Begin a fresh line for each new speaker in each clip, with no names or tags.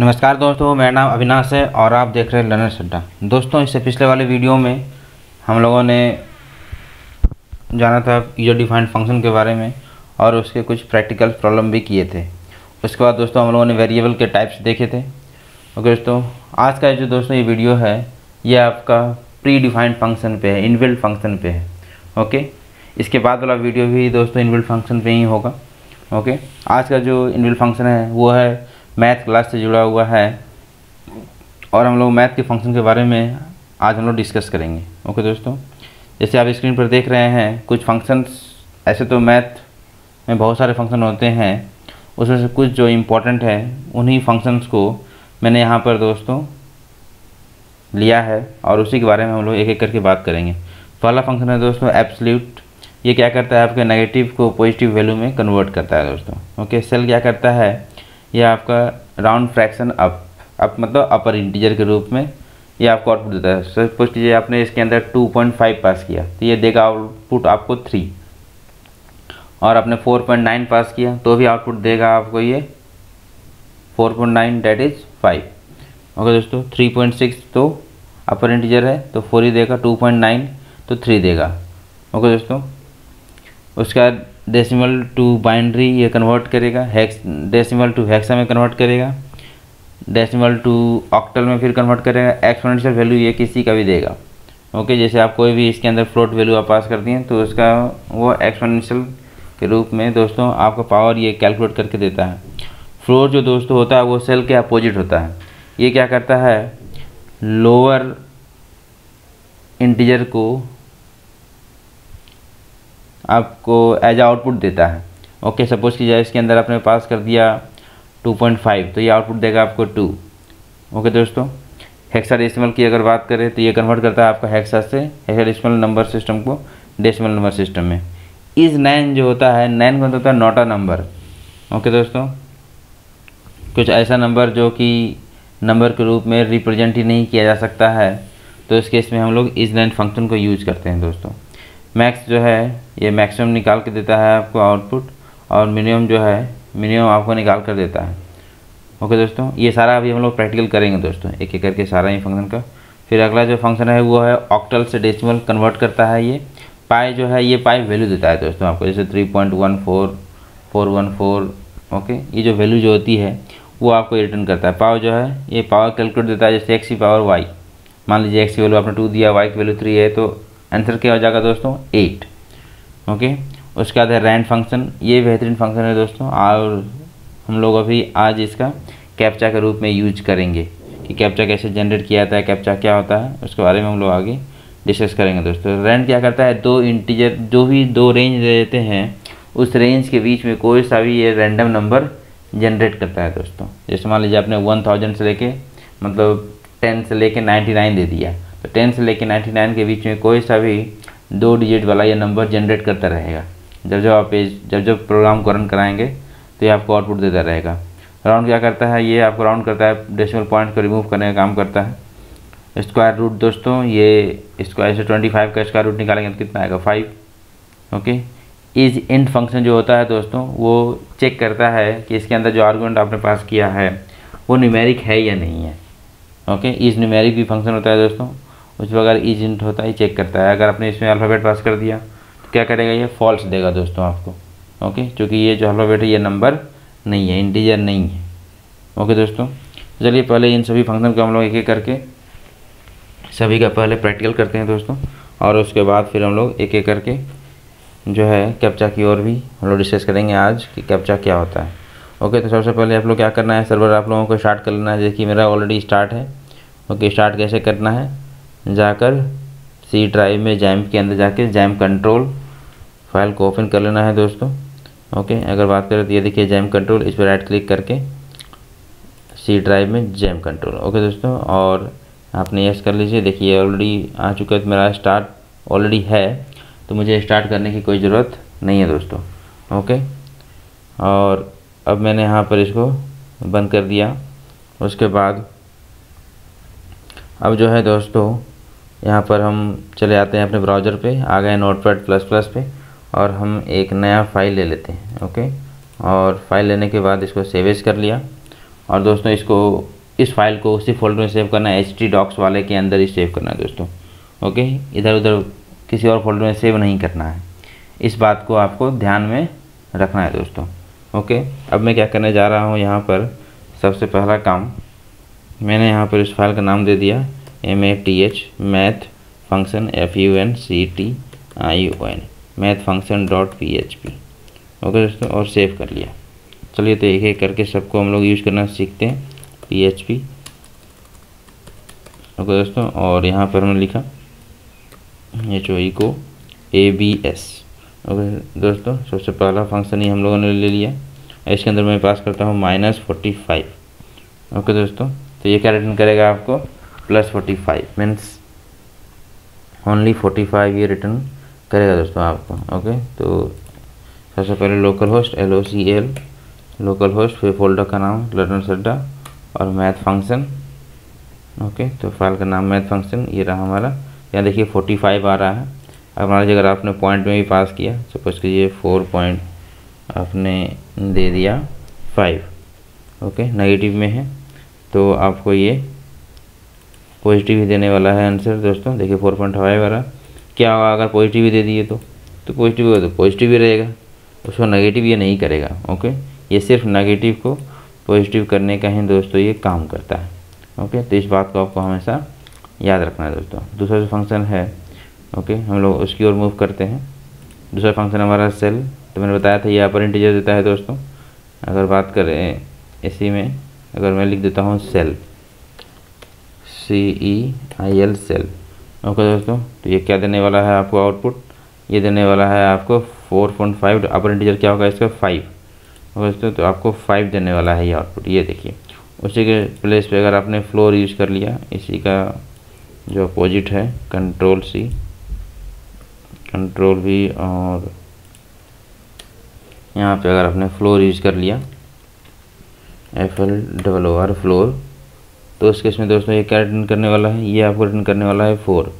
नमस्कार दोस्तों, मेरा नाम अविनाश है और आप देख रहे हैं लर्नर अड्डा दोस्तों, इससे पिछले वाले वीडियो में हम लोगों ने जाना था यूज़र डिफाइंड फ़ंक्शन के बारे में और उसके कुछ प्रैक्टिकल प्रॉब्लम भी किए थे। उसके बाद दोस्तों, हम लोगों ने वेरिएबल के टाइप्स देखे थे। ओके दोस्तों, आज का जो दोस्तों ये वीडियो है, ये आपका प्री डिफाइंड फ़ंक्शन पे है, इनबिल्ट फ़ंक्शन पे है। ओके, इसके बाद वाला वीडियो भी दोस्तों इनबिल्ट फ़ंक्शन पे ही होगा। ओके, आज का जो इनबिल्ट फ़ंक्शन है, वो है मैथ क्लास से जुड़ा हुआ है और हम लोग मैथ के फ़ंक्शन के बारे में आज हम लोग डिस्कस करेंगे। ओके दोस्तों? जैसे आप स्क्रीन पर देख रहे हैं, कुछ फ़ंक्शंस ऐसे तो मैथ में बहुत सारे फ़ंक्शन होते हैं, उसमें से कुछ जो इम्पोर्टेंट है, उन्हीं फ़ंक्शंस को मैंने यहाँ पर दोस्तों लिया है और उसी के बारे में हम लोग एक एक करके बात करेंगे। पहला फ़ंक्शन है दोस्तों एप्सल्यूट ये क्या करता है, आपके नेगेटिव को पॉजिटिव वैल्यू में कन्वर्ट करता है दोस्तों। ओके सेल क्या करता है? ये आपका राउंड फ्रैक्शन अप अप मतलब अपर इंटीजर के रूप में ये आपको आउटपुट देता है। सपोज़ कीजिए आपने इसके अंदर 2.5 पास किया तो ये देगा आउटपुट आपको 3 और आपने 4.9 पास किया तो भी आउटपुट देगा आपको ये 4.9 डेट इज़ फाइव ओके दोस्तों 3.6 तो अपर इंटीजर है तो 4 ही देगा 2.9 तो 3 देगा। ओके दोस्तों, उसके बाद डेसिमल टू बाइंड्री ये कन्वर्ट करेगा हैक्स डेसिमल टू हेक्सा में कन्वर्ट करेगा डेसिमल टू ऑक्टल में फिर कन्वर्ट करेगा एक्सपोनेंशियल वैल्यू ये किसी का भी देगा। ओके जैसे आप कोई भी इसके अंदर फ्लोट वैल्यू आप पास करती हैं तो उसका वो एक्सपोनेंशियल के रूप में दोस्तों आपका पावर ये कैलकुलेट करके देता है। फ्लोर जो दोस्तों होता है, वो सेल के अपोजिट होता है। ये क्या करता है? लोअर इंटीजर को आपको एज आउटपुट देता है। ओके सपोज़ कीजिए इसके अंदर आपने पास कर दिया 2.5 तो ये आउटपुट देगा आपको 2 ओके दोस्तों हेक्सा डेसिमल की अगर बात करें तो ये कन्वर्ट करता है आपका हेक्सा से हेक्सा डेसिमल नंबर सिस्टम को डेसिमल नंबर सिस्टम में। इज़ नाइन जो होता है नाइन का मतलब होता है नोटा नंबर ओके दोस्तों, कुछ ऐसा नंबर जो कि नंबर के रूप में रिप्रेजेंट ही नहीं किया जा सकता है तो इस केस में हम लोग इज़ नाइन फ़ंक्शन को यूज़ करते हैं, दोस्तों। मैक्स जो है, ये मैक्सिमम निकाल के देता है आपको आउटपुट और मिनिमम जो है मिनिमम आपको निकाल कर देता है। ओके दोस्तों, ये सारा अभी हम लोग प्रैक्टिकल करेंगे दोस्तों, एक एक करके सारा ही फ़ंक्शन का। फिर अगला जो फ़ंक्शन है, वो है ऑक्टल से डेसिमल कन्वर्ट करता है ये। पाई जो है, ये पाई वैल्यू देता है दोस्तों आपको, जैसे three point one four four one four okay ये जो वैल्यू जो होती है, वो आपको रिटर्न करता है। पावर जो है, ये पावर कैलकुलेट देता है, जैसे एक्स की पावर वाई मान लीजिए एक्स की वैल्यू आपने टू दिया वाई की वैल्यू थ्री है तो आंसर क्या हो जाएगा दोस्तों? एट। ओके? उसके बाद है रैंड फ़ंक्शन। ये बेहतरीन फ़ंक्शन है दोस्तों, और हम लोग अभी आज इसका कैप्चा के रूप में यूज़ करेंगे कि कैप्चा कैसे जनरेट किया जाता है, कैप्चा क्या होता है, उसके बारे में हम लोग आगे डिस्कस करेंगे दोस्तों। रैंड क्या करता है? दो इंटीजर, जो भी दो रेंज देते हैं, उस रेंज के बीच में कोई सा भी ये रैंडम नंबर जनरेट करता है दोस्तों। जैसे मान लीजिए आपने वन थाउज़ेंड से लेके मतलब टेन से लेके नाइन्टी नाइन दे दिया। तो टेन से लेके नाइन्टी नाइन के बीच में कोई सा भी दो डिजिट वाला यह नंबर जनरेट करता रहेगा। जब जब आप जब जब प्रोग्राम को रन कराएँगे तो ये आपको आउटपुट देता रहेगा। राउंड क्या करता है? ये आपको राउंड करता है डेसिमल पॉइंट को रिमूव करने का काम करता है। स्क्वायर रूट दोस्तों, ये स्क्वायर से ट्वेंटी फाइव का स्क्वायर रूट निकालेंगे तो कितना आएगा? Five okay is int function जो होता है दोस्तों, वो चेक करता है कि इसके अंदर जो आर्गूमेंट आपने पास किया है, वो न्यूमेरिक है या नहीं है। ओके इज़ न्यूमेरिक भी फ़ंक्शन होता है दोस्तों। उस पर अगर इज़ इंट होता है चेक करता है। अगर आपने इसमें अल्फ़ाबेट पास कर दिया तो क्या करेगा ये? फॉल्स देगा दोस्तों आपको। ओके क्योंकि ये जो अल्फ़ाबेट है, ये नंबर नहीं है इंटीजर नहीं है। ओके दोस्तों? चलिए, पहले इन सभी फ़ंक्शन को हम लोग एक एक करके, सभी का पहले प्रैक्टिकल करते हैं दोस्तों। और उसके बाद फिर हम लोग एक एक करके जो है कैप्चा की ओर भी हम लोग डिस्कस करेंगे आज कि कैप्चा क्या होता है। ओके तो सबसे पहले आप लोग क्या करना है? सर्वर आप लोगों को स्टार्ट कर लेना है। जैसे कि मेरा ऑलरेडी स्टार्ट है। ओके स्टार्ट कैसे करना है? जाकर सी ड्राइव में जैम के अंदर जाके जैम कंट्रोल फ़ाइल को ओपन कर लेना है दोस्तों। ओके अगर बात करें तो ये देखिए जैम कंट्रोल इस पर राइट क्लिक करके सी ड्राइव में जैम कंट्रोल ओके दोस्तों, और आपने यस कर लीजिए। देखिए ऑलरेडी आ चुका है तो मेरा स्टार्ट ऑलरेडी है तो मुझे स्टार्ट करने की कोई ज़रूरत नहीं है दोस्तों। ओके और अब मैंने यहाँ पर इसको बंद कर दिया। उसके बाद अब जो है दोस्तों यहाँ पर हम चले आते हैं अपने ब्राउज़र पे, आ गए नोट पैड प्लस प्लस पे, और हम एक नया फ़ाइल ले लेते हैं ओके और फ़ाइल लेने के बाद इसको सेवेज कर लिया। और दोस्तों, इसको, इस फ़ाइल को उसी फोल्डर में सेव करना है एच टी डॉक्स वाले के अंदर ही सेव करना है दोस्तों ओके इधर उधर किसी और फोल्डर में सेव नहीं करना है। इस बात को आपको ध्यान में रखना है दोस्तों ओके अब मैं क्या करने जा रहा हूँ यहाँ पर, सबसे पहला काम, मैंने यहाँ पर इस फ़ाइल का नाम दे दिया M A T H math function F U N C T I O N math function dot P H P okay दोस्तों, और सेव कर लिया। चलिए तो एक एक करके सबको हम लोग यूज़ करना सीखते हैं पी एच पी ओके दोस्तों, और यहाँ पर हमने लिखा एच ओ को ए बी एस ओके दोस्तों, सबसे पहला फ़ंक्शन ही हम लोगों ने ले लिया। इसके अंदर मैं पास करता हूँ माइनस फोर्टी फाइव ओके दोस्तों तो ये क्या रिटर्न करेगा आपको? Plus forty five means only forty five ये रिटर्न करेगा दोस्तों आपको ओके तो सबसे पहले local host L O C L local host फिर फोल्डर का नाम लर्नर सड्डा और मैथ फ़ंक्शन ओके तो फ़ाइल का नाम मैथ फ़ंक्शन ये रहा हमारा। यहाँ देखिए फोर्टी फाइव आ रहा है। अब लीजिए अगर आपने पॉइंट में भी पास किया सपोज़ कीजिए फोर पॉइंट आपने दे दिया फाइव ओके नेगेटिव में है। तो आपको ये पॉजिटिव ही देने वाला है आंसर दोस्तों, देखिए फोर पॉइंट फाइव आ रहा क्या होगा अगर पॉजिटिव ही दे दिए तो? तो पॉजिटिव होगा तो पॉजिटिव ही रहेगा। उसको नेगेटिव ये नहीं करेगा ओके ये सिर्फ़ नेगेटिव को पॉजिटिव करने का ही, दोस्तों, ये काम करता है ओके तो इस बात को आपको हमेशा याद रखना है, दोस्तों। दूसरा जो फ़ंक्शन है ओके हम लोग उसकी ओर मूव करते हैं। दूसरा फ़ंक्शन हमारा सेल तो मैंने बताया था, ये अपर इंटीजर देता है, दोस्तों। अगर बात करें इसी में, अगर मैं लिख देता हूँ ceil C E I L ceil okay दोस्तों तो ये क्या देने वाला है आपको आउटपुट ये देने वाला है आपको four point five upper integer क्या होगा इसका? फाइव ओके दोस्तों तो आपको फाइव देने वाला है ये आउटपुट ये देखिए। उसी के प्लेस पे अगर आपने फ्लोर यूज़ कर लिया, इसी का जो अपोजिट है कंट्रोल सी कंट्रोल वी और यहाँ पे अगर आपने फ्लोर यूज़ कर लिया F L double O R floor तो उस केस में, दोस्तों ये क्या रिटर्न करने वाला है? ये आपको रिटर्न करने वाला है फोर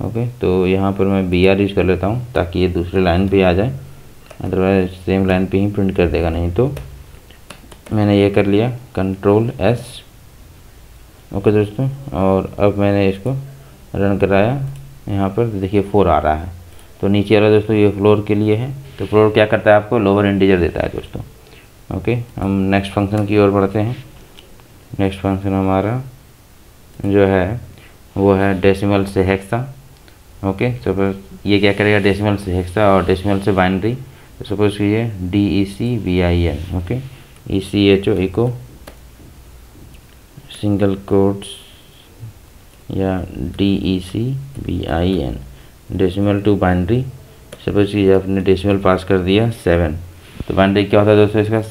ओके तो यहाँ पर मैं बी आर यूज़ कर लेता हूँ ताकि ये दूसरे लाइन पे आ जाए। अदरवाइज़ सेम लाइन पे ही प्रिंट कर देगा, नहीं तो मैंने ये कर लिया कंट्रोल एस ओके दोस्तों, और अब मैंने इसको रन कराया। यहाँ पर देखिए फोर आ रहा है। तो नीचे वाला दोस्तों, ये फ्लोर के लिए है। तो फ्लोर क्या करता है आपको? लोअर इंटीजर देता है दोस्तों। ओके हम नेक्स्ट फ़ंक्शन की ओर बढ़ते हैं। नेक्स्ट फ़ंक्शन हमारा। जो है, वो है डेसिमल से हेक्सा ओके सपोज़ ये क्या करेगा? डेसिमल से हेक्सा और डेसिमल से बाइनरी तो सपोज़ कीजिए D E C B I N okay E C H O echo single quotes या D E C B I N decimal to binary suppose कीजिए आपने डेसिमल पास कर दिया सेवन तो बाइनरी क्या होता है दोस्तों इसका?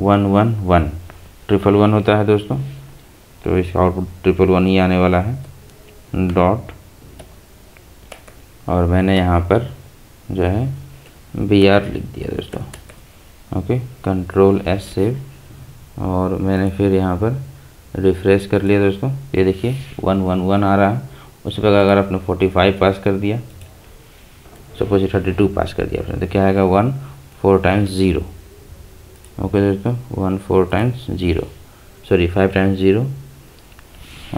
One one one triple one होता है दोस्तों। तो इसका आउटपुट ट्रिपल वन ही आने वाला है। डॉट और मैंने यहाँ पर जो है बी आर लिख दिया दोस्तों। ओके कंट्रोल एस सेव और मैंने फिर यहाँ पर रिफ्रेश कर लिया दोस्तों। ये देखिए वन वन वन आ रहा है। उस पर अगर आपने फोर्टी फाइव पास कर दिया सपोज़ थर्टी टू पास कर दिया आपने तो क्या आएगा? One four times zero okay दोस्तों one four times zero sorry five times zero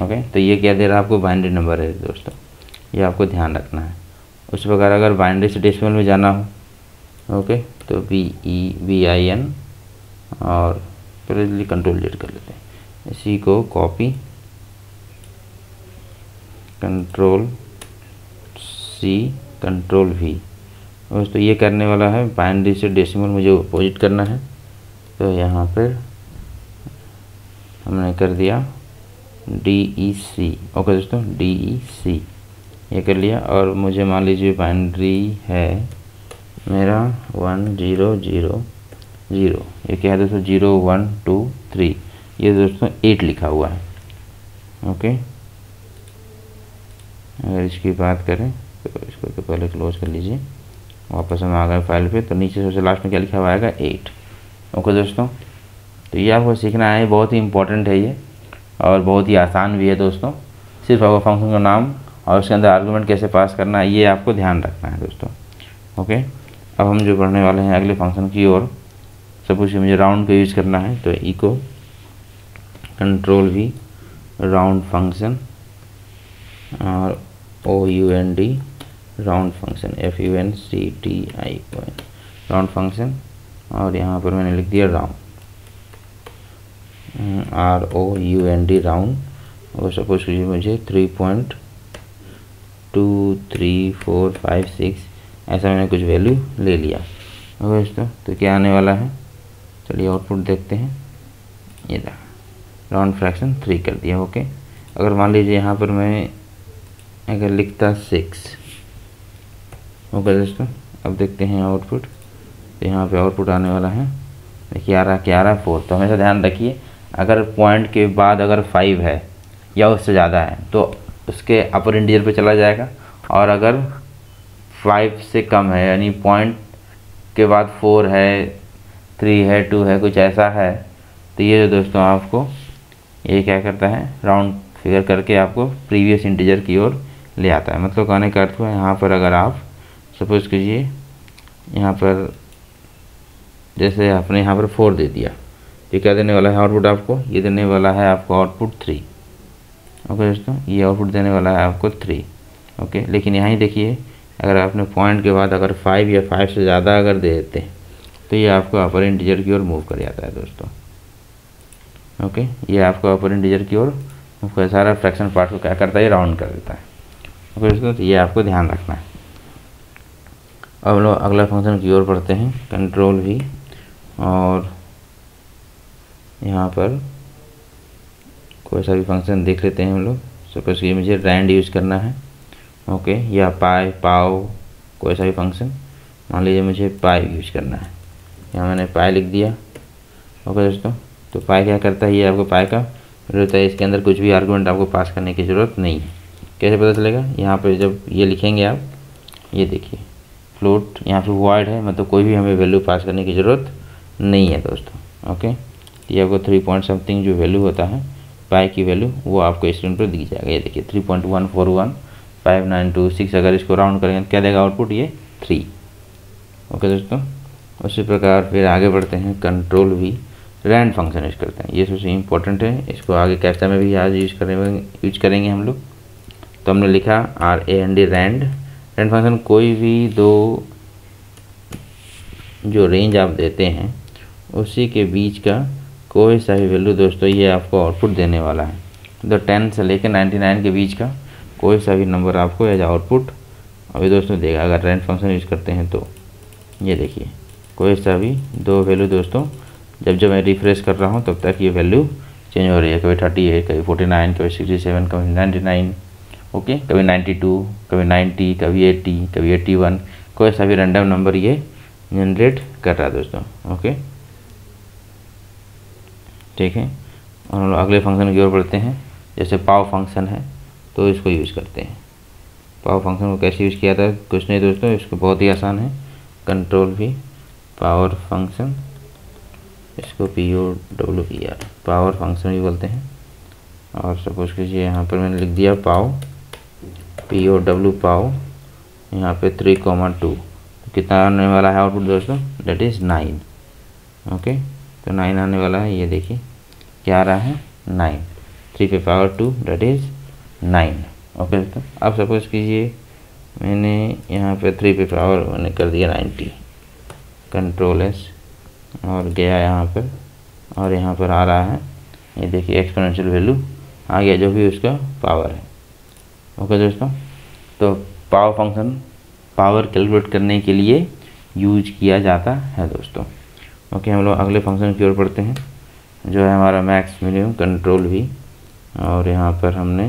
okay तो ये क्या दे रहा है आपको? बाइंड्री नंबर है दोस्तों। ये आपको ध्यान रखना है। उस प्रकार अगर बाइंड्री से डेसिमल में जाना हो ओके तो B E B I N और पहले कंट्रोल डिलीट कर लेते हैं। इसी को copy control C control V दोस्तों, ये करने वाला है बाइंड्री से डेसिमल मुझे अपोजिट करना है। तो यहाँ पर हमने कर दिया डी ई सी ओके दोस्तों डी ई सी ये कर लिया और मुझे मान लीजिए बाइंड्री है मेरा वन ज़ीरो ज़ीरो ज़ीरो ये क्या है दोस्तों? ज़ीरो वन टू थ्री ये दोस्तों एट लिखा हुआ है। ओके? अगर इसकी बात करें तो इसको तो पहले क्लोज कर लीजिए। वापस हम आ गए फ़ाइल पे तो नीचे सबसे लास्ट में क्या लिखा हुआ आएगा? एट ओके दोस्तों तो ये आपको सीखना है, बहुत ही इंपॉर्टेंट है ये, और बहुत ही आसान भी है दोस्तों। सिर्फ़ आपको फ़ंक्शन का नाम और उसके अंदर आर्गूमेंट कैसे पास करना है, ये आपको ध्यान रखना है दोस्तों। ओके, अब हम जो पढ़ने वाले हैं अगले फ़ंक्शन की ओर। सपोज़ मुझे राउंड का यूज़ करना है तो echo control V round function R O U N D round function F U N C T I O N round function और यहाँ पर मैंने लिख दिया round R O U N D round और सपोज़ कीजिए मुझे three point two three four five six ऐसा मैंने कुछ वैल्यू ले लिया. ओके दोस्तों तो क्या आने वाला है? चलिए आउटपुट देखते हैं. ये था राउंड फ्रैक्शन थ्री कर दिया ओके अगर मान लीजिए यहाँ पर मैं अगर लिखता सिक्स ओके दोस्तों, अब देखते हैं आउटपुट तो यहाँ पे आउटपुट आने वाला है। देखिए, आ रहा क्या आ रहा है? फोर तो हमेशा ध्यान रखिए, अगर पॉइंट के बाद अगर फाइव है या उससे ज़्यादा है तो उसके अपर इंटीजर पे चला जाएगा। और अगर फाइव से कम है, यानी पॉइंट के बाद फोर है थ्री है टू है, कुछ ऐसा है तो ये दोस्तों आपको ये क्या करता है? राउंड फिगर करके आपको प्रीवियस इंटीजर की ओर ले आता है। मतलब कहने का अर्थ हुआ, यहाँ पर अगर आप सपोज़ कीजिए, यहाँ पर जैसे आपने यहाँ पर फोर दे दिया। ये क्या देने वाला है आउटपुट आपको? ये देने वाला है आपको आउटपुट थ्री ओके दोस्तों, ये आउटपुट देने वाला है आपको थ्री ओके लेकिन यहाँ ही देखिए, अगर आपने पॉइंट के बाद अगर फाइव या फाइव से ज़्यादा अगर दे देते तो ये आपको अपर इंटीजर की ओर मूव कर जाता है, दोस्तों। ओके ये आपको अपर इंटीजर की ओर मूव सारा फ्रैक्शन पार्ट को क्या करता है? राउंड कर देता है। ओके दोस्तों तो ये आपको ध्यान रखना है। अब लोग अगला फ़ंक्शन की ओर पढ़ते हैं कंट्रोल भी और यहाँ पर कोई सा भी फ़ंक्शन देख लेते हैं हम लोग। सपोज़ ये मुझे रैंड यूज़ करना है। ओके या पाए पाओ कोई सा भी फ़ंक्शन मान लीजिए मुझे पाए यूज़ करना है। यहाँ मैंने पाए लिख दिया। ओके दोस्तों तो पाए क्या करता है ये आपको पाए का? ज़रूरत है इसके अंदर कुछ भी आर्गूमेंट आपको पास करने की ज़रूरत नहीं है। कैसे पता चलेगा? यहाँ पर जब ये लिखेंगे आप, ये देखिए फ्लोट यहाँ पर वाइड है मतलब कोई भी हमें वैल्यू पास करने की ज़रूरत नहीं है दोस्तों ओके ये आपको थ्री पॉइंट समथिंग जो वैल्यू होता है पाई की वैल्यू वो आपको स्क्रीन पर दिख जाएगा। ये देखिए three point one four one five nine two six अगर इसको राउंड करेंगे तो क्या देगा आउटपुट ये थ्री ओके दोस्तों? उसी प्रकार फिर आगे बढ़ते हैं कंट्रोल भी रैंड फ़ंक्शन यूज़ करते हैं। ये सबसे इम्पोर्टेंट है, इसको आगे कैसा में भी आज यूज़ करेंगे यूज़ करेंगे हम लोग। तो हमने लिखा R A N D rand rand function कोई भी दो जो रेंज आप देते हैं उसी के बीच का कोई सा भी वैल्यू दोस्तों, ये आपको आउटपुट देने वाला है। तो टेन से लेकर नाइन्टी नाइन के बीच का कोई सा भी नंबर आपको एज आउटपुट अभी दोस्तों देगा अगर रेंट फ़ंक्शन यूज़ करते हैं तो। ये देखिए, कोई सा भी दो वैल्यू दोस्तों, जब जब मैं रिफ्रेश कर रहा हूँ, तब तक ये वैल्यू चेंज हो रही है। कभी थर्टी एट कभी फोर्टी नाइन कभी सिक्सटी सेवन कभी नाइन्टी नाइन ओके कभी नाइन्टी टू कभी नाइन्टी कभी एट्टी कभी एट्टी वन कोई सा भी रैंडम नंबर ये जनरेट कर रहा है दोस्तों ओके ठीक है? और हम लोग अगले फ़ंक्शन की ओर बढ़ते हैं। जैसे पाव फ़ंक्शन है तो इसको यूज़ करते हैं। पावर फ़ंक्शन को कैसे यूज़ किया था कुछ नहीं दोस्तों, इसको बहुत ही आसान है। कंट्रोल भी पावर फ़ंक्शन इसको P O W P R power function भी बोलते हैं। और सपोज़ कीजिए, यहाँ पर मैंने लिख दिया पाओ पी ओ डब्ल्यू पाओ यहाँ पे थ्री कॉमा टू कितना आने वाला है आउटपुट दोस्तों? डेट इज़ नाइन ओके तो नाइन आने वाला है, ये देखिए, क्या आ रहा है? नाइन थ्री पे power two that is nine okay दोस्तों आप सपोज़ कीजिए, मैंने यहाँ पे थ्री पे पावर मैंने कर दिया नाइन्टी कंट्रोल एस और गया यहाँ पर और यहाँ पर आ रहा है। ये देखिए एक्सपोनेंशियल वैल्यू आ गया जो भी उसका पावर है। ओके दोस्तों तो पावर फ़ंक्शन पावर कैलकुलेट करने के लिए यूज़ किया जाता है, दोस्तों। ओके, हम लोग अगले फ़ंक्शन की ओर पढ़ते हैं। जो है हमारा मैक्स मिनिमम कंट्रोल भी और यहाँ पर हमने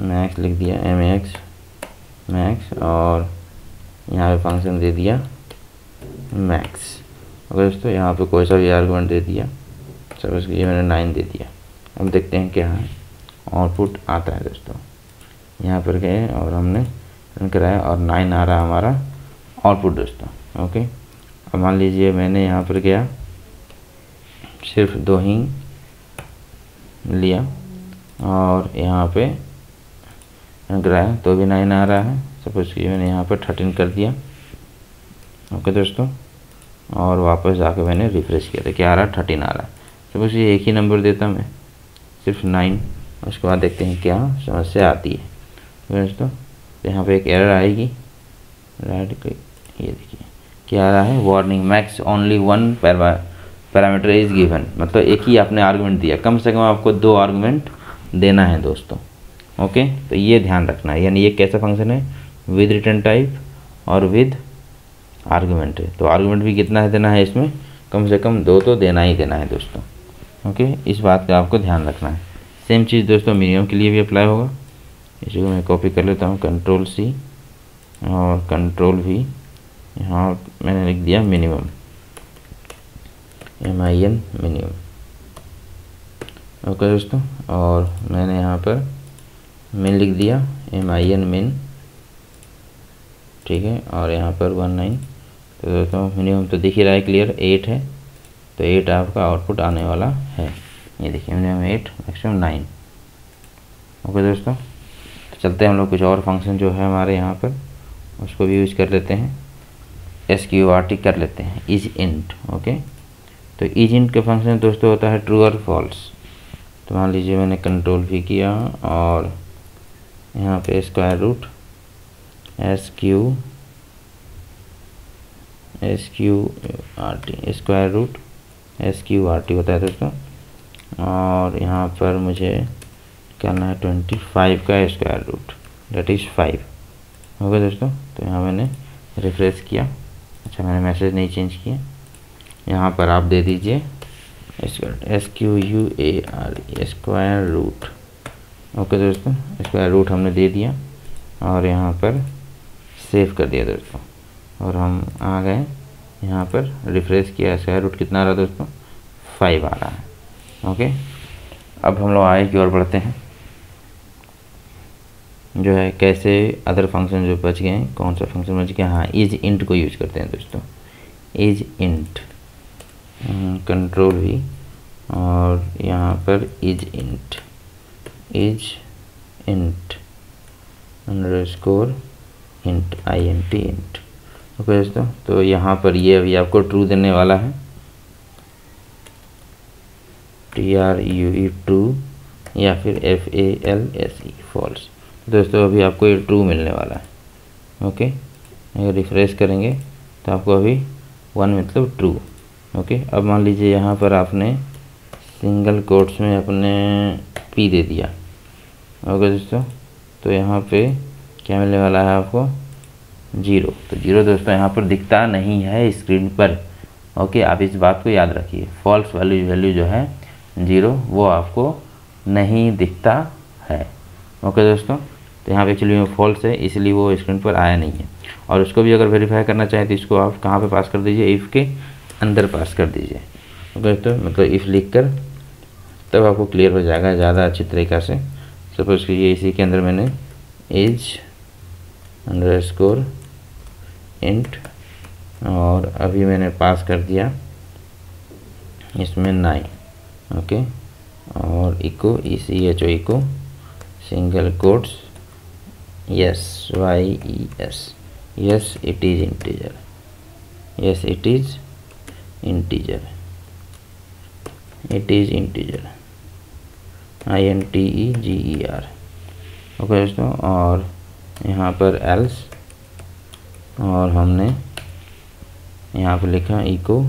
मैक्स लिख दिया एम एक्स मैक्स और यहाँ पे फ़ंक्शन दे दिया मैक्स ओके दोस्तों, यहाँ पे कोई सा भी आर्गूमेंट दे दिया, सब सपोज़ ये मैंने नाइन दे दिया। अब देखते हैं क्या है। आउटपुट आता है दोस्तों। यहाँ पर गए और हमने रन कराया और नाइन आ रहा हमारा आउटपुट दोस्तों। ओके? मान लीजिए मैंने यहाँ पर गया सिर्फ़ दो ही लिया और यहाँ पे कराया तो भी नाइन आ रहा है। सपोज़ कि मैंने यहाँ पर थर्टीन कर दिया। ओके दोस्तों, और वापस जाके मैंने रिफ्रेश किया। था क्या आ रहा है थर्टीन आ रहा है। सपोज़ ये एक ही नंबर देता मैं, सिर्फ़ नाइन उसके बाद देखते हैं क्या समस्या आती है। दोस्तों, यहाँ पे एक एरर आएगी। राइट ये देखिए। क्या आ रहा है। Warning max only one parameter is given मतलब एक ही आपने आर्गुमेंट दिया। कम से कम आपको दो आर्गूमेंट देना है दोस्तों। ओके तो ये ध्यान रखना है। यानी ये कैसा फ़ंक्शन है? विद रिटर्न टाइप और विद आर्गूमेंट है। तो आर्गूमेंट भी कितना है देना है इसमें? कम से कम दो तो देना ही देना है दोस्तों। ओके इस बात का आपको ध्यान रखना है। सेम चीज़ दोस्तों मिनिमम के लिए भी अप्लाई होगा। इसी को मैं कॉपी कर लेता हूँ। कंट्रोल सी और कंट्रोल भी यहाँ मैंने लिख दिया minimum M I N minimum okay दोस्तों, और मैंने यहाँ पर मिन लिख दिया एम आई एन मिन ठीक है, और यहाँ पर वन नाइन तो दोस्तों मिनिमम तो दिख ही रहा है क्लियर एट है. तो एट आपका आउटपुट आने वाला है. ये देखिए minimum eight maximum nine okay दोस्तों तो चलते हैं हम लोग कुछ और फ़ंक्शन जो है हमारे यहाँ पर, उसको भी यूज़ कर लेते हैं. एस क्यू आर टी कर लेते हैं इज़ इंट ओके तो इज़ इंट का फ़ंक्शन दोस्तों होता है ट्रू और फॉल्स तो मान लीजिए मैंने कंट्रोल भी किया और यहाँ पे square root S Q S Q R T square root S Q R T होता है दोस्तों। और यहाँ पर मुझे करना है ट्वेंटी फाइव का square root that is five हो गया दोस्तों तो यहाँ मैंने रिफ्रेश किया। अच्छा मैंने मैसेज नहीं चेंज किया। यहाँ पर आप दे दीजिए। S Q U A R square root okay दोस्तों स्क्वायर रूट हमने दे दिया और यहाँ पर सेव कर दिया दोस्तों। और हम आ गए। यहाँ पर रिफ्रेश किया स्क्वायर रूट कितना आ रहा है दोस्तों? फाइव आ रहा है। ओके अब हम लोग आए की ओर बढ़ते हैं। जो है, कैसे अदर फ़ंक्शन जो बच गए, कौन सा फ़ंक्शन बच गया? हाँ इज़ इंट को यूज़ करते हैं दोस्तों। इज़ इंट कंट्रोल भी और यहाँ पर is int is int underscore int I N T int okay दोस्तों तो यहाँ पर ये अभी आपको ट्रू देने वाला है। T R U E true या फिर F A L S E false दोस्तों, अभी आपको ये ट्रू मिलने वाला है। ओके अगर रिफ्रेश करेंगे तो आपको अभी वन मतलब ट्रू ओके अब मान लीजिए यहाँ पर आपने सिंगल कोट्स में अपने पी दे दिया। ओके दोस्तों? तो यहाँ पे क्या मिलने वाला है आपको? ज़ीरो तो ज़ीरो दोस्तों, यहाँ पर दिखता नहीं है स्क्रीन पर। ओके आप इस बात को याद रखिए। फॉल्स वैल्यू वैल्यू जो है ज़ीरो वो आपको नहीं दिखता है। ओके दोस्तों? तो यहाँ पे एक्चुअली में फॉल्स है, इसलिए वो स्क्रीन पर आया नहीं है। और उसको भी अगर वेरीफाई करना चाहें तो इसको आप कहाँ पे पास कर दीजिए? इफ़ के अंदर पास कर दीजिए। ओके तो मतलब इफ़ लिख कर तब आपको क्लियर हो जाएगा ज़्यादा अच्छी तरीक़ा से। सपोज़ कीजिए इसी के अंदर मैंने एज अंडर स्कोर इंट और अभी मैंने पास कर दिया। इसमें नाइन ओके और echo E C H O echo single quotes yes Y E S yes it is integer yes it is integer it is integer I N T E G E R okay दोस्तों, और यहाँ पर else और हमने यहाँ पे लिखा echo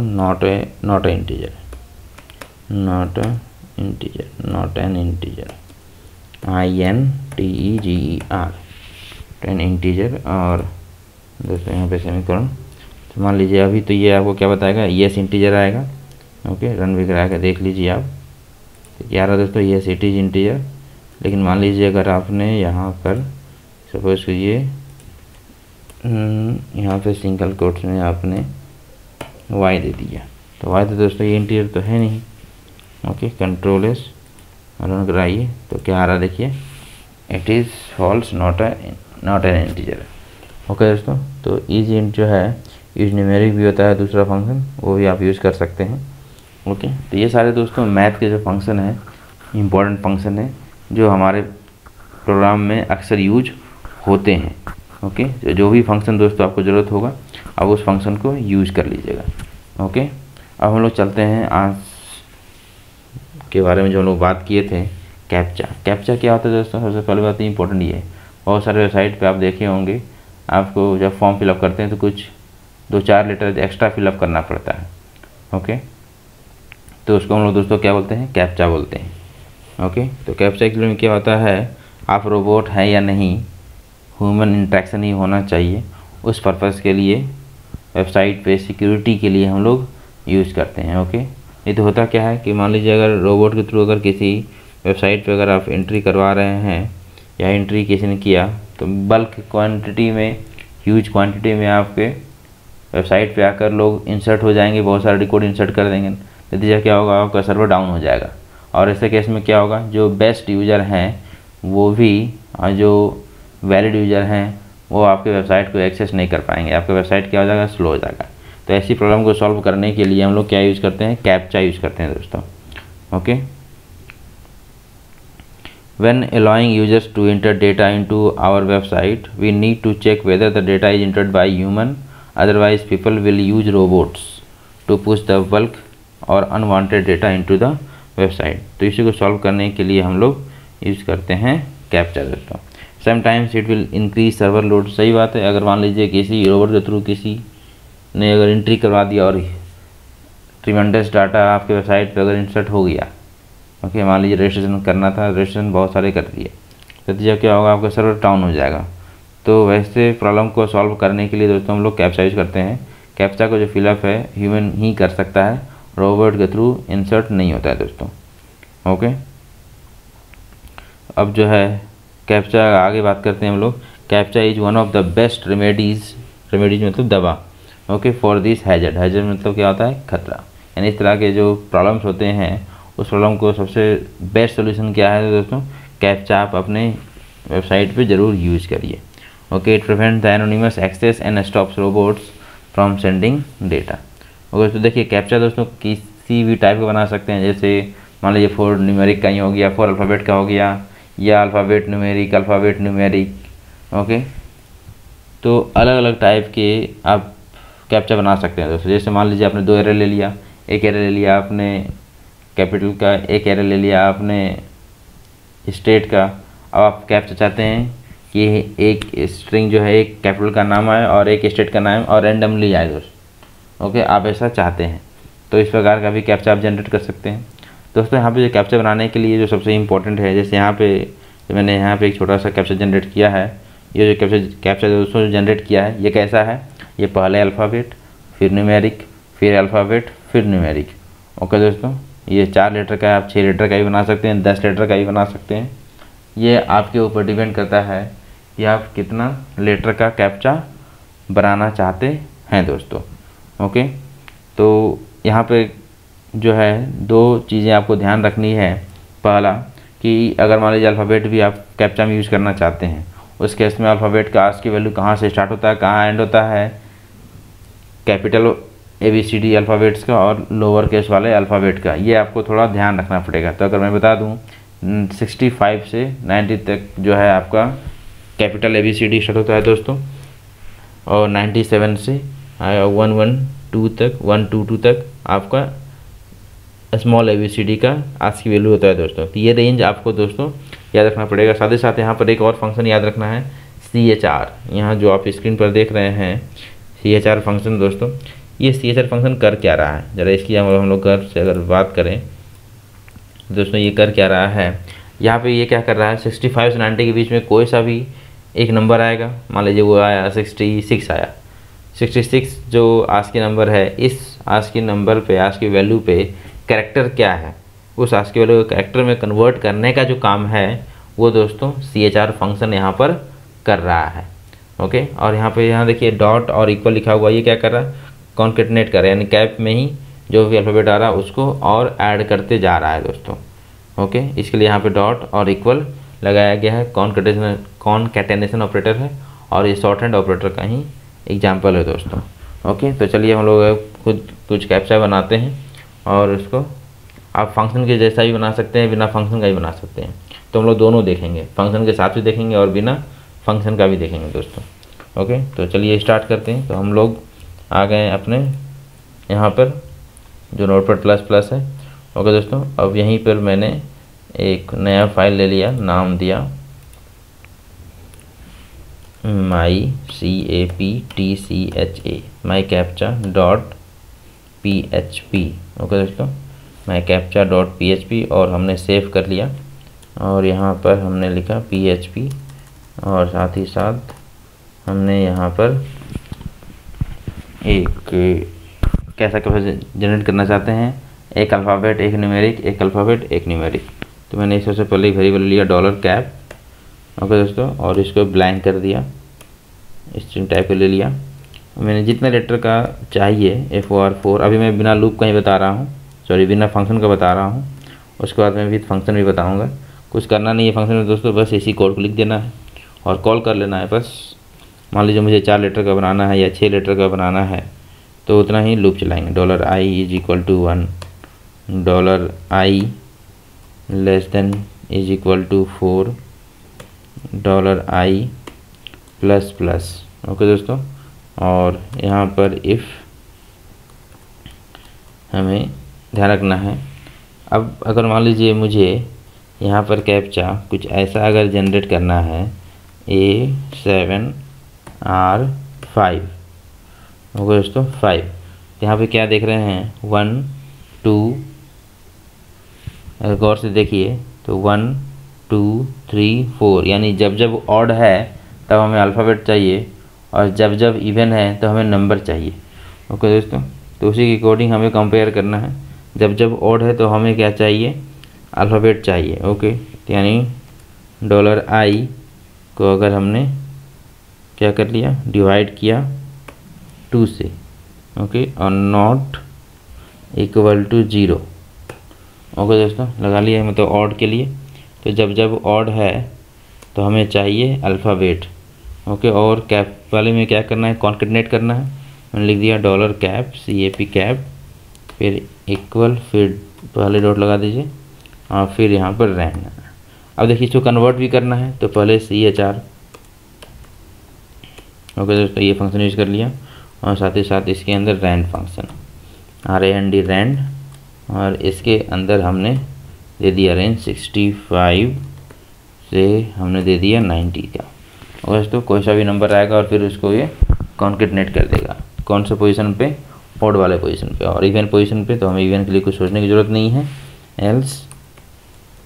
not a not a integer not a integer not an integer I N T E G E R ten integer और दोस्तों यहाँ पे समीकरण। तो मान लीजिए अभी तो ये आपको क्या बताएगा? यस इंटीजर आएगा। ओके रन भी कराएगा देख लीजिए आप। तो क्या रहा दोस्तों? Yes it is integer. लेकिन मान लीजिए अगर आपने यहाँ पर सपोज़ कीजिए हम्म, यहाँ पे सिंगल कोट्स में आपने वाई दे दिया। तो वाई तो दोस्तों ये इंटीरियर तो है नहीं। ओके कंट्रोल एस रन कराइए तो क्या आ रहा देखिए it is false not not an integer okay दोस्तों तो इज़ इंट जो है यूज़ न्यूमेरिक भी होता है दूसरा फ़ंक्शन वो भी आप यूज़ कर सकते हैं ओके तो ये सारे दोस्तों मैथ के जो फ़ंक्शन है इम्पोर्टेंट फ़ंक्शन है, जो हमारे प्रोग्राम में अक्सर यूज़ होते हैं ओके okay? जो भी फ़ंक्शन दोस्तों आपको ज़रूरत होगा, आप उस फ़ंक्शन को यूज़ कर लीजिएगा ओके okay? अब हम लोग चलते हैं आज के बारे में जो हम लोग बात किए थे, कैप्चा। कैप्चा क्या होता है दोस्तों? सबसे पहले बात इंपॉर्टेंट ये है। बहुत सारे वेबसाइट पे आप देखे होंगे, आपको जब फॉर्म फिलअप करते हैं तो कुछ दो चार लेटर एक्स्ट्रा फिलअप करना पड़ता है। ओके तो उसको हम लोग दोस्तों क्या बोलते हैं? कैप्चा बोलते हैं। ओके तो कैप्चा के लिए क्या होता है, आप रोबोट हैं या नहीं ह्यूमन इंट्रैक्शन ही होना चाहिए। उस पर्पज़ के लिए वेबसाइट पे सिक्योरिटी के लिए हम लोग यूज़ करते हैं। ओके नहीं तो होता क्या है कि मान लीजिए अगर रोबोट के थ्रू अगर किसी वेबसाइट पर अगर आप एंट्री करवा रहे हैं या एंट्री किसी ने किया तो बल्क क्वांटिटी में ह्यूज क्वांटिटी में आपके वेबसाइट पे आकर लोग इंसर्ट हो जाएँगे, बहुत सारे रिकॉर्ड इंसर्ट कर देंगे। नतीजा क्या होगा? आपका सर्वर डाउन हो जाएगा। और ऐसे केस में क्या होगा? जो बेस्ट यूज़र हैं, वो भी जो वैलिड यूज़र हैं, वो आपके वेबसाइट को एक्सेस नहीं कर पाएँगे। आपका वेबसाइट क्या हो जाएगा? स्लो हो जाएगा। तो ऐसी प्रॉब्लम को सॉल्व करने के लिए हम लोग क्या यूज़ करते हैं? कैप्चा यूज़ करते हैं दोस्तों। Okay when when allowing users to enter data into our website, we need to check whether the data is entered by human. Otherwise, people will use robots to push the bulk और unwanted data into the website तो इसी को solve करने के लिए हम लोग use करते हैं कैप्चर दोस्तों। Sometimes it will increase server load सही बात है। अगर मान लीजिए किसी रोबोट के थ्रू किसी ने अगर एंट्री करवा दिया और ट्रिमेंडस डाटा आपके वेबसाइट पर अगर इंसर्ट हो गया। ओके मान लीजिए रजिस्ट्रेशन करना था रजिस्ट्रेशन बहुत सारे कर दिए। जब क्या होगा? आपका सर्वर डाउन हो जाएगा। तो वैसे प्रॉब्लम को सॉल्व करने के लिए दोस्तों हम लोग कैप्चा यूज़ करते हैं। कैप्चा को जो फिलअप है ह्यूमन ही कर सकता है। रोबोट के थ्रू इंसर्ट नहीं होता है दोस्तों। ओके अब जो है कैप्चा आगे बात करते हैं हम लोग। Captcha is one of the best remedies remedies मतलब दवा। Okay for this hazard hazard मतलब क्या होता है? खतरा। यानी इस तरह के जो प्रॉब्लम्स होते हैं, उस प्रॉब्लम को सबसे बेस्ट सोल्यूशन क्या है दोस्तों? कैप्चा आप अपने वेबसाइट पे ज़रूर यूज़ करिए। Okay it prevent the anonymous access and stops robots from sending data okay तो देखिए कैप्चा दोस्तों किसी भी टाइप का बना सकते हैं। जैसे मान लीजिए फोर न्यूमेरिक का ही हो गया फोर अल्फ़ाबेट का हो गया, या alphabet numeric alphabet numeric okay तो अलग अलग टाइप के आप कैप्चा बना सकते हैं। दोस्तों जैसे मान लीजिए आपने दो एरे ले लिया, एक एरे ले लिया आपने कैपिटल का, एक एरे ले लिया आपने स्टेट का। अब आप कैप्चा चाहते हैं कि एक स्ट्रिंग जो है, एक कैपिटल का नाम आए और एक स्टेट का नाम और रेंडमली आए दोस्त। ओके आप ऐसा चाहते हैं। तो इस प्रकार का भी कैप्चा आप जनरेट कर सकते हैं। दोस्तों, यहाँ पे जो कैप्चा बनाने के लिए जो सबसे इम्पोर्टेंट है, जैसे यहाँ पे मैंने यहाँ पे एक छोटा सा कैप्चा जनरेट किया है, ये जो कैप्चा कैप्चा दोस्तों जनरेट किया है, ये कैसा है? ये पहले अल्फ़ाबेट फिर न्यूमेरिक फिर अल्फ़ाबेट फिर न्यूमेरिक ओके दोस्तों, ये चार लीटर का आप छः लीटर का भी बना सकते हैं, दस लीटर का भी बना सकते हैं. ये आपके ऊपर डिपेंड करता है कि आप कितना लीटर का कैप्चा बनाना चाहते हैं दोस्तों. ओके तो यहाँ पे जो है, दो चीज़ें आपको ध्यान रखनी है. पहला, कि अगर मान लीजिए अल्फ़ाबेट भी आप कैप्चा में यूज़ करना चाहते हैं उस केस में अल्फ़ाबेट का आज की वैल्यू कहाँ से स्टार्ट होता है, कहाँ एंड होता है capital A, B, C, D alphabets का और लोअर केस वाले अल्फ़ाबेट का। ये आपको थोड़ा ध्यान रखना पड़ेगा। तो अगर मैं बता दूँ सिक्सटी फाइव से नाइन्टी तक जो है आपका capital A, B, C, D start होता है दोस्तों। और नाइन्टी सेवन से वन वन टू तक, वन टू टू तक आपका small a, b, c, d का आज की वैल्यू होता है दोस्तों। तो ये रेंज आपको दोस्तों याद रखना पड़ेगा। साथ ही साथ यहाँ पर एक और फ़ंक्शन याद रखना है, सी एच आर। यहाँ जो आप स्क्रीन पर देख रहे हैं सी एच आर फ़ंक्शन दोस्तों, ये सी एच आर फ़ंक्शन कर क्या रहा है? ज़रा इसकी हम हम लोग कर से अगर बात करें, दोस्तों ये कर क्या रहा है? यहाँ पे ये क्या कर रहा है? सिक्सटी फाइव से नाइन्टी के बीच में कोई सा भी एक नंबर आएगा। मान लीजिए वो आया सिक्सटी सिक्स आया। सिक्सटी सिक्स जो आज के नंबर है, इस आज के नंबर पे, आज की वैल्यू पे कैरेक्टर क्या है? उस आज की वैल्यू कैरेक्टर में कन्वर्ट करने का जो काम है, वो दोस्तों सी एच आर फ़ंक्शन यहाँ पर कर रहा है। ओके और यहाँ पे, यहाँ देखिए डॉट और इक्वल लिखा हुआ, ये क्या कर रहा है? कॉन्केटनेट कर रहा है, यानी कैप में ही जो भी अल्फ़ाबेट आ रहा है, उसको और ऐड करते जा रहा है दोस्तों। ओके इसके लिए यहाँ पे डॉट और इक्वल लगाया गया है। कॉन्केटेशन कॉन्केटेनेशन ऑपरेटर है और ये शॉर्ट हैंड ऑपरेटर का ही एग्ज़ाम्पल है दोस्तों। ओके तो चलिए हम लोग खुद कुछ कैप्चा बनाते हैं और उसको आप फ़ंक्शन के जैसा भी बना सकते हैं, बिना फ़ंक्शन का भी बना सकते हैं। तो हम लोग दोनों देखेंगे। फ़ंक्शन के साथ भी देखेंगे और बिना फ़ंक्शन का भी देखेंगे दोस्तों। ओके तो चलिए स्टार्ट करते हैं। तो हम लोग आ गए हैं अपने यहाँ पर, जो नोट पर प्लस प्लस है। ओके दोस्तों? अब यहीं पर मैंने एक नया फ़ाइल ले लिया, नाम दिया। My C A P T C H A my captcha dot P H P okay दोस्तों? My captcha dot P H P और हमने सेव कर लिया। और यहाँ पर हमने लिखा पी एच पी और साथ ही साथ हमने यहाँ पर एक कैसा कैसा जनरेट करना चाहते हैं। एक अल्फ़ाबेट एक न्यूमेरिक एक अल्फ़ाबेट एक न्यूमेरिक तो मैंने इस सबसे पहले वेरिएबल लिया डॉलर कैप ओके दोस्तों, और इसको ब्लैंक कर दिया। स्ट्रिंग टाइप ले लिया। मैंने जितने लेटर का चाहिए एफ़ ओ आर फोर अभी मैं बिना लूप का ही बता रहा हूँ। सॉरी बिना फ़ंक्शन का बता रहा हूँ। उसके बाद मैं विथ फ़ंक्शन भी बताऊँगा। कुछ करना नहीं है फ़ंक्शन में, दोस्तों, बस इसी कोड को लिख देना है। और कॉल कर लेना है बस। मान लीजिए मुझे चार लेटर का बनाना है या छः लेटर का बनाना है तो उतना ही लूप चलाएँगे। Dollar I is equal to one. Dollar I less than is equal to four. Dollar I plus plus. Okay दोस्तों, और यहाँ पर इफ़ हमें ध्यान रखना है। अब अगर मान लीजिए मुझे यहाँ पर कैप्चा कुछ ऐसा अगर जनरेट करना है A seven R five okay दोस्तों फाइव यहाँ पे क्या देख रहे हैं? वन टू अगर गौर से देखिए तो वन टू थ्री फोर यानी जब जब ऑड है, तब हमें अल्फ़ाबेट चाहिए। और जब जब इवन है तो हमें नंबर चाहिए। ओके दोस्तों तो उसी के अकॉर्डिंग हमें कंपेयर करना है। जब जब ऑड है तो हमें क्या चाहिए? अल्फ़ाबेट चाहिए। ओके यानी डॉलर आई को अगर हमने क्या कर लिया? डिवाइड किया टू से। ओके और not equal to zero okay दोस्तों, लगा लिया मतलब ऑड के लिए। तो जब जब ऑड है तो हमें चाहिए अल्फ़ाबेट ओके और कैप वाले में क्या करना है? कॉन्कनेट करना है। मैंने लिख दिया dollar cap C A P cap फिर इक्वल फिर पहले डॉट लगा दीजिए। और फिर यहाँ पर रहना। अब देखिए इसको कन्वर्ट भी करना है तो पहले सी एच आर ओके दोस्तों, ये फ़ंक्शन यूज़ कर लिया। और साथ ही साथ इसके अंदर rand function R A N D rand और इसके अंदर हमने दे दिया रेंज सिक्सटी फाइव से हमने दे दिया नाइन्टी का। और दोस्तों, कोई सा भी नंबर आएगा और फिर उसको ये कॉन्केटनेट कर देगा। कौन से पोजीशन पे? ऑड वाले पोजीशन पे। और इवन पोजीशन पे तो हमें इवन के लिए कुछ सोचने की ज़रूरत नहीं है। एल्स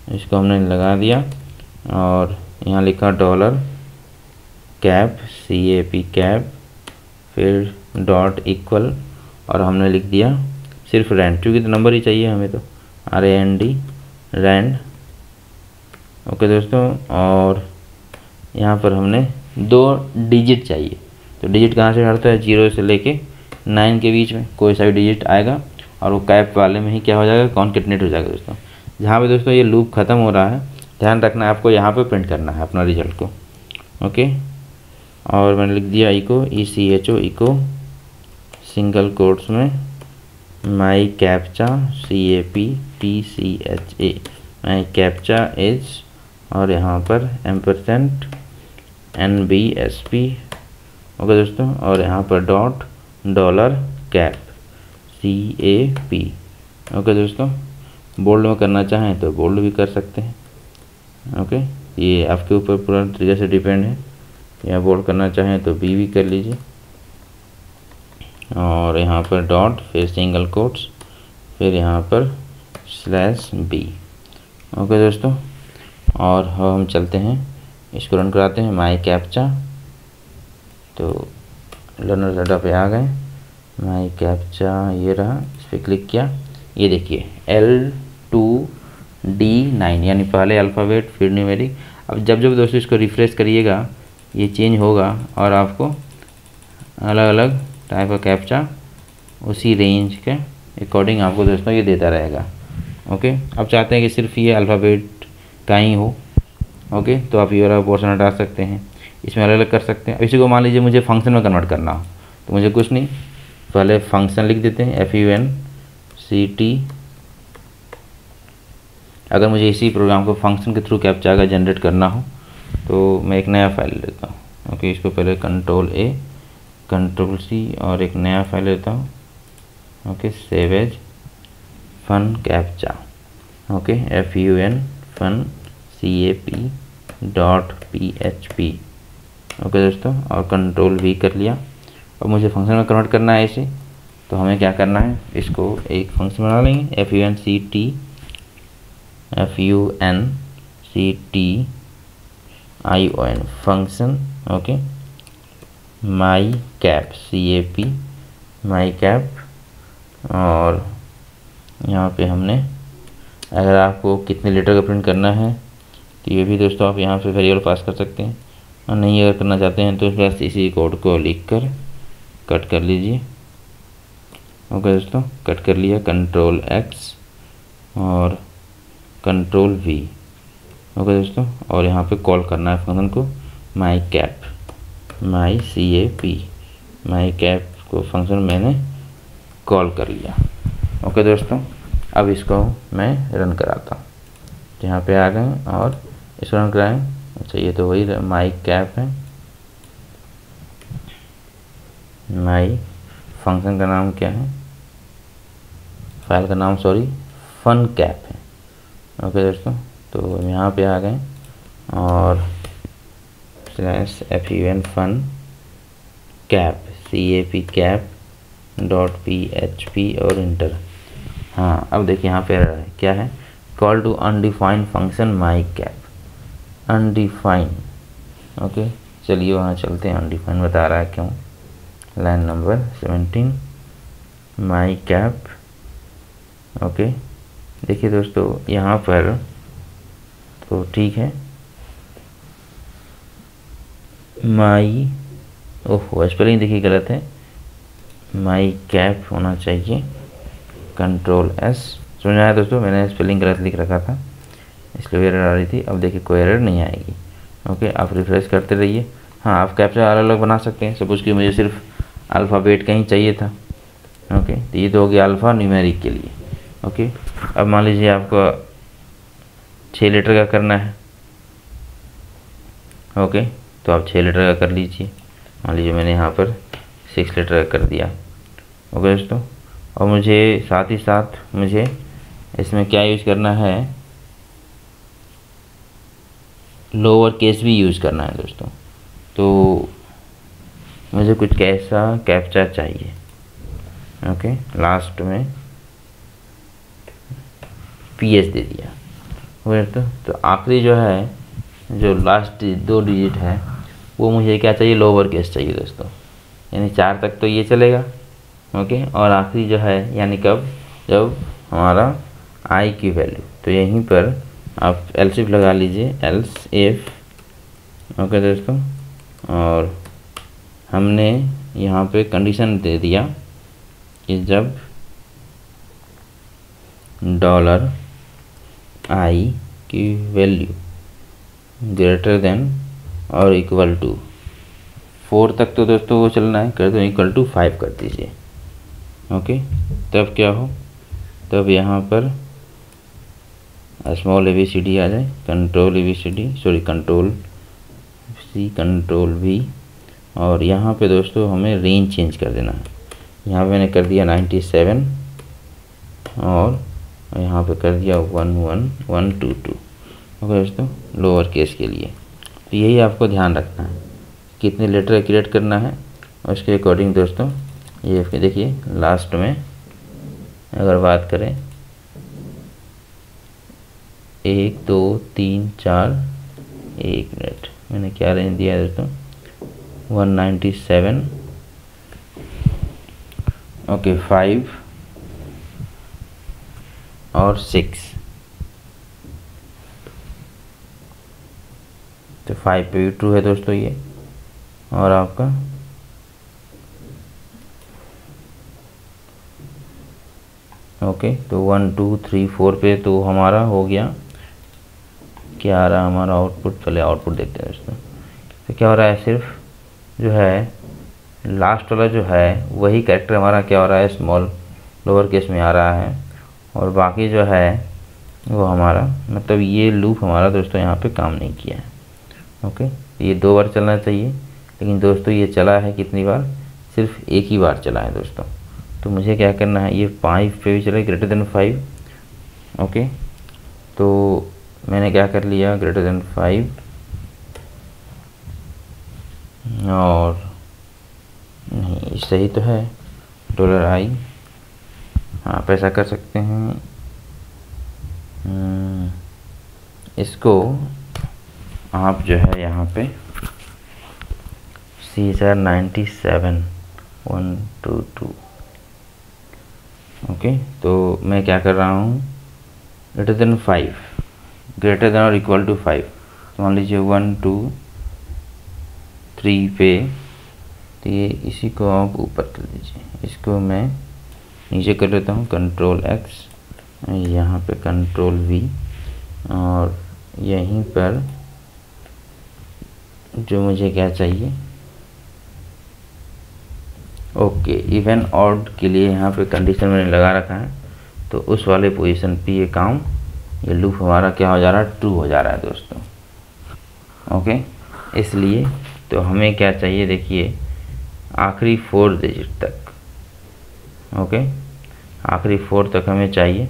इसको हमने लगा दिया और यहाँ लिखा dollar cap C A P cap, फिर डॉट इक्वल और हमने लिख दिया सिर्फ़ रेंट क्योंकि तो नंबर ही चाहिए हमें तो। R N D rand okay दोस्तों, और यहाँ पर हमने दो डिजिट चाहिए। तो डिजिट कहाँ से हटता है? ज़ीरो से लेके नाइन के बीच में। कोई सा भी डिजिट आएगा और वो कैप वाले में ही क्या हो जाएगा? कॉन्केटनेट हो जाएगा दोस्तों। जहाँ पे दोस्तों ये लूप ख़त्म हो रहा है, ध्यान रखना है आपको यहाँ पे प्रिंट करना है अपना रिज़ल्ट को ओके और मैंने लिख दिया echo E C H O echo single quotes में my captcha C A P T C H A my captcha is और यहाँ पर M percent N B S P okay दोस्तों? और यहाँ पर dot dollar cap C A P okay दोस्तों? Bold में करना चाहें तो बोल्ड भी कर सकते हैं। ओके? ये आपके ऊपर पूरा तरीके से डिपेंड है। या बोल्ड करना चाहें तो बी भी कर लीजिए। और यहाँ पर डॉट फिर सिंगल कोट्स फिर यहाँ पर स्लैश बी ओके दोस्तों? और हम चलते हैं। इसको रन कराते हैं माई कैप्चा तो लर्नर डाटा पे आ गए। माई कैप्चा ये रहा, इस पर क्लिक किया। ये देखिए। एल टू डी नाइन यानी पहले अल्फ़ाबेट फिर न्यूमेरिक अब जब जब दोस्तों इसको रिफ़्रेश करिएगा, ये चेंज होगा और आपको अलग अलग टाइप का कैप्चा उसी रेंज के अकॉर्डिंग आपको दोस्तों ये देता रहेगा। ओके अब चाहते हैं कि सिर्फ़ ये अल्फ़ाबेट का ही हो। ओके तो आप ये वाला पोर्शन हटा सकते हैं। इसमें अलग अलग कर सकते हैं। इसी को मान लीजिए मुझे फ़ंक्शन में कन्वर्ट करना हो। तो मुझे कुछ नहीं। पहले फ़ंक्शन लिख देते हैं। F U N C T अगर मुझे इसी प्रोग्राम को फ़ंक्शन के थ्रू कैप्चा का जनरेट करना हो तो मैं एक नया फ़ाइल लेता हूँ। ओके इसको पहले कंट्रोल ए कंट्रोल सी और एक नया फ़ाइल लेता हूँ। Okay save as fun captcha okay F U N fun C A P dot P H P okay दोस्तों, और कंट्रोल वी कर लिया। और मुझे फ़ंक्शन में कन्वर्ट करना है इसे। तो हमें क्या करना है? इसको एक फ़ंक्शन बना लेंगे F U N C T F U N C T I O N function okay my cap C A P my cap और यहाँ पे हमने, अगर आपको कितने लीटर का प्रिंट करना है तो ये भी दोस्तों आप यहाँ पे वेरिएबल पास कर सकते हैं। और नहीं अगर करना चाहते हैं तो बस इसी कोड को लिख कर कट कर लीजिए। ओके दोस्तों कट कर लिया कंट्रोल एक्स और कंट्रोल वी ओके दोस्तों, और यहाँ पे कॉल करना है फ़ंक्शन को। My cap my C A P my cap को फ़ंक्शन मैंने कॉल कर लिया। ओके दोस्तों, अब इसको मैं रन कराता हूँ। यहाँ पे आ गए और इसको रन कराएँ। अच्छा ये तो वही माई कैप है। माई फ़ंक्शन का नाम क्या है? फ़ाइल का नाम सॉरी फन कैप है। ओके दोस्तों तो यहाँ पे आ गए और slash F U N fun cap C A P cap dot P H P और इंटर हाँ अब देखिए यहाँ पे है। क्या है? Call to undefined function my cap undefine okay चलिए वहाँ चलते हैं। अनडिफाइन बता रहा है क्यों? Line number seventeen my cap okay देखिए दोस्तों, यहाँ पर तो ठीक है। माई ओह स्पेलिंग देखिए गलत है। माई कैप होना चाहिए। कंट्रोल एस समझ आया दोस्तों? मैंने स्पेलिंग गलत लिख रखा था। इसलिए एरर आ रही थी। अब देखिए, कोई एरर नहीं आएगी। ओके आप रिफ्रेश करते रहिए। हाँ आप कैप्चा अलग अलग बना सकते हैं। सपोज़ कि मुझे सिर्फ़ अल्फ़ाबेट का ही चाहिए था। ओके तो ये तो हो गया अल्फ़ा न्यूमेरिक के लिए। ओके अब मान लीजिए आपको छः लीटर का करना है। ओके तो आप छः लीटर का कर लीजिए। मान लीजिए मैंने यहाँ पर सिक्स लीटर का कर दिया। ओके दोस्तों और मुझे साथ ही साथ मुझे इसमें क्या यूज़ करना है? लोअर केस भी यूज़ करना है दोस्तों। तो मुझे कुछ कैसा कैप्चा चाहिए? ओके लास्ट में पी दे दिया। दोस्तों तो आखिरी जो है, जो लास्ट दो डिजिट है, वो मुझे क्या चाहिए? लोअर केस चाहिए दोस्तों। यानी चार तक तो ये चलेगा। ओके और आखिरी जो है, यानी कब? जब हमारा आई की वैल्यू तो यहीं पर आप एल लगा लीजिए। एल्स एफ़ ओके दोस्तों? और हमने यहाँ पे कंडीशन दे दिया कि जब डॉलर आई की वैल्यू ग्रेटर देन और इक्वल टू फोर तक तो दोस्तों वो चलना है कर दो इक्वल टू फाइव कर दीजिए। ओके तब क्या हो? तब यहाँ पर small a b c d आ जाए control A B C D sorry control C control V और यहाँ पे दोस्तों हमें रेंज चेंज कर देना है। यहाँ मैंने कर दिया नाइन्टी सेवन और यहाँ पे कर दिया one one one two two. Okay दोस्तों लोअर केस के लिए। तो यही आपको ध्यान रखना है कितने लेटर क्रिएट करना है। और उसके अकॉर्डिंग दोस्तों, ये देखिए लास्ट में अगर बात करें, एक, दो, तीन, चार, एक मिनट मैंने क्या रेंज दिया है दोस्तों? One ninety seven okay five और सिक्स तो फाइव पे टू है दोस्तों ये. और आपका? ओके तो वन टू थ्री फोर पे तो हमारा हो गया. क्या आ रहा हमारा आउटपुट पहले आउटपुट देखते हैं दोस्तों तो क्या हो रहा है सिर्फ़ जो है लास्ट वाला जो है, वही कैरेक्टर हमारा क्या हो रहा है? स्मॉल लोअर केस में आ रहा है. और बाकी जो है, वो हमारा मतलब ये लूप हमारा दोस्तों यहाँ पे काम नहीं किया है। ओके ये दो बार चलना चाहिए, लेकिन दोस्तों ये चला है कितनी बार? सिर्फ़ एक ही बार चला है दोस्तों। तो मुझे क्या करना है, ये फाइव पे भी चले ग्रेटर देन फाइव ओके तो मैंने क्या कर लिया ग्रेटर देन फाइव और नहीं, सही तो है डॉलर आई आप ऐसा कर सकते हैं। हम्म, इसको आप जो है यहाँ पे C R ninety seven one two two okay तो मैं क्या कर रहा हूँ? Greater than five greater than और इक्वल टू फाइव मान लीजिए वन टू थ्री पे तो ये इसी को आप ऊपर कर दीजिए। इसको मैं नीचे कर लेता हूँ कंट्रोल एक्स यहाँ पे कंट्रोल वी और यहीं पर जो मुझे क्या चाहिए। ओके इवन ऑड के लिए यहाँ पे कंडीशन मैंने लगा रखा है तो उस वाले पोजीशन पे ये काम ये लूप हमारा क्या हो जा रहा है? ट्रू हो जा रहा है दोस्तों। ओके इसलिए तो हमें क्या चाहिए? देखिए, आखिरी फोर डिजिट तक। ओके आखिरी फोर तक हमें चाहिए।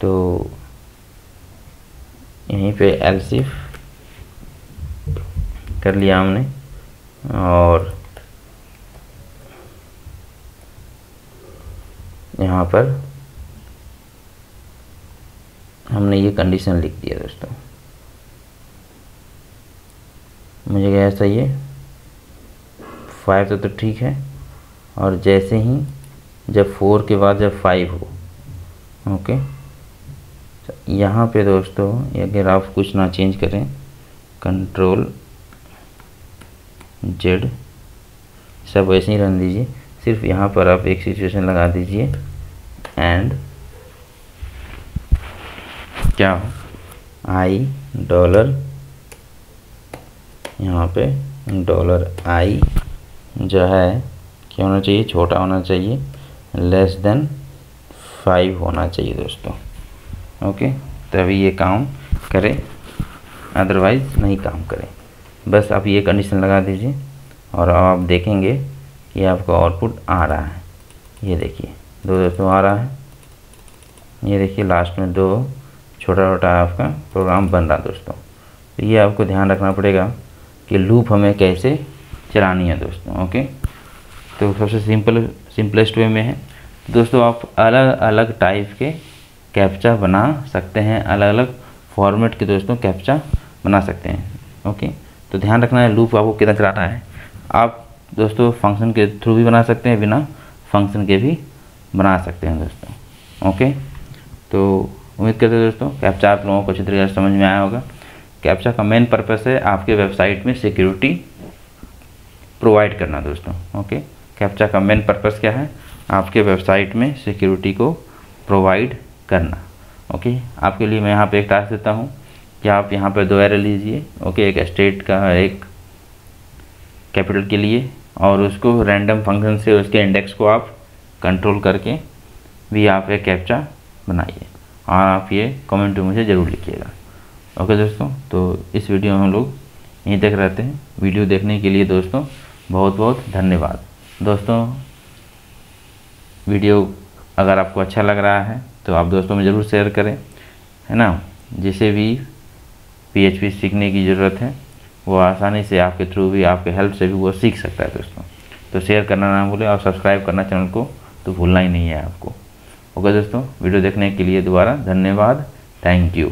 तो यहीं पे एलसिफ कर लिया हमने और यहाँ पर हमने ये कंडीशन लिख दिया दोस्तों। मुझे क्या चाहिए फाइव तो, तो ठीक है और जैसे ही जब फोर के बाद जब फाइव हो, ओके? तो यहाँ पे दोस्तों, अगर आप कुछ ना चेंज करें कंट्रोल जेड सब वैसे ही रन दीजिए। सिर्फ़ यहाँ पर आप एक सिचुएशन लगा दीजिए एंड क्या हो? आई डॉलर यहाँ पे डॉलर आई जो है, क्या होना चाहिए? छोटा होना चाहिए। लेस देन फाइव होना चाहिए दोस्तों। ओके तभी ये काम करे। अदरवाइज़ नहीं काम करे। बस आप ये कंडीशन लगा दीजिए और आप देखेंगे कि आपका आउटपुट आ रहा है। ये देखिए, दो दोस्तों आ रहा है। ये देखिए लास्ट में दो छोटा छोटा आपका प्रोग्राम बन रहा दोस्तों। तो ये आपको ध्यान रखना पड़ेगा कि लूप हमें कैसे चलानी है दोस्तों ओके तो सबसे सिंपल सिंपलेस्ट वे में है। दोस्तों, आप अलग अलग टाइप के कैप्चा बना सकते हैं। अलग अलग फॉर्मेट के दोस्तों कैप्चा बना सकते हैं। ओके तो ध्यान रखना है लूप आपको कितना चलाना है। आप दोस्तों फ़ंक्शन के थ्रू भी बना सकते हैं, बिना फ़ंक्शन के भी बना सकते हैं दोस्तों। ओके तो उम्मीद करते हैं दोस्तों कैप्चा आप लोगों को अच्छी तरीके से समझ में आया होगा। कैप्चा का मेन पर्पस है आपके वेबसाइट में सिक्योरिटी प्रोवाइड करना दोस्तों। ओके कैप्चा का मेन पर्पस क्या है? आपके वेबसाइट में सिक्योरिटी को प्रोवाइड करना। ओके आपके लिए मैं यहाँ पे एक टास्क देता हूँ कि आप यहाँ पर दो एरर लीजिए। ओके एक स्टेट का, एक कैपिटल के लिए और उसको रैंडम फ़ंक्शन से उसके इंडेक्स को आप कंट्रोल करके भी आप एक कैप्चा बनाइए। और आप ये कमेंट में मुझे ज़रूर लिखिएगा। ओके दोस्तों? तो इस वीडियो में हम लोग यहीं तक रहते हैं। वीडियो देखने के लिए दोस्तों बहुत बहुत धन्यवाद। दोस्तों, वीडियो अगर आपको अच्छा लग रहा है तो आप दोस्तों में ज़रूर शेयर करें, है ना? जिसे भी पीएचपी सीखने की ज़रूरत है, वो आसानी से आपके थ्रू भी, आपके हेल्प से भी वो सीख सकता है दोस्तों। तो शेयर करना ना भूलें और सब्सक्राइब करना चैनल को तो भूलना ही नहीं है आपको। ओके दोस्तों, वीडियो देखने के लिए दोबारा धन्यवाद। Thank you